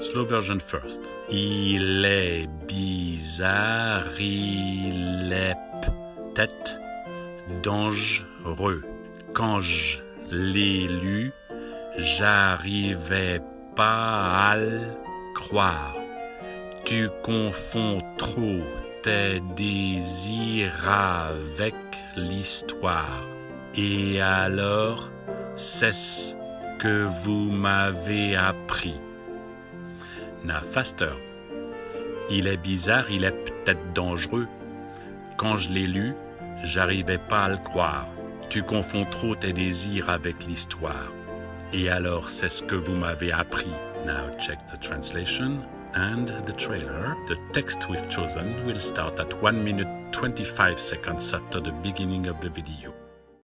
Slow version first. Il est bizarre, il est peut-être dangereux. Quand je l'ai lu, j'arrivais pas à le croire. Tu confonds trop tes désirs avec l'histoire. Et alors, c'est ce que vous m'avez appris. Na faster. Il est bizarre, il est peut-être dangereux. Quand je l'ai lu, j'arrivais pas à le croire. Tu confonds trop tes désirs avec l'histoire. Et alors, c'est ce que vous m'avez appris. Now check the translation and the trailer. The text we've chosen will start at 1 minute 25 seconds after the beginning of the video.